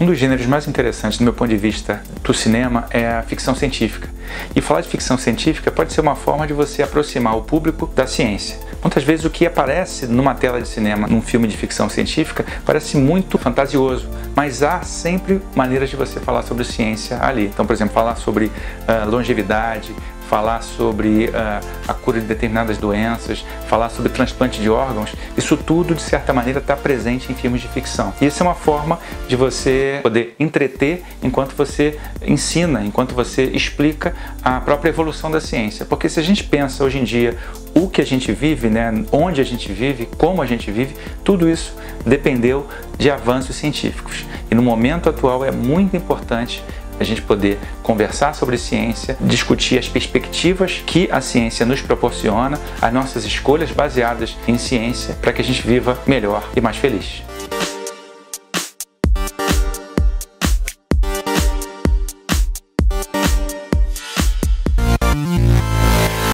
Um dos gêneros mais interessantes do meu ponto de vista do cinema é a ficção científica. E falar de ficção científica pode ser uma forma de você aproximar o público da ciência. Muitas vezes o que aparece numa tela de cinema, num filme de ficção científica, parece muito fantasioso, mas há sempre maneiras de você falar sobre ciência ali. Então, por exemplo, falar sobre uh, longevidade, falar sobre uh, a cura de determinadas doenças, falar sobre transplante de órgãos, isso tudo de certa maneira está presente em filmes de ficção. E isso é uma forma de você poder entreter enquanto você ensina, enquanto você explica a própria evolução da ciência. Porque se a gente pensa hoje em dia o que a gente vive, né, onde a gente vive, como a gente vive, tudo isso dependeu de avanços científicos. E no momento atual é muito importante a gente poder conversar sobre ciência, discutir as perspectivas que a ciência nos proporciona, as nossas escolhas baseadas em ciência, para que a gente viva melhor e mais feliz.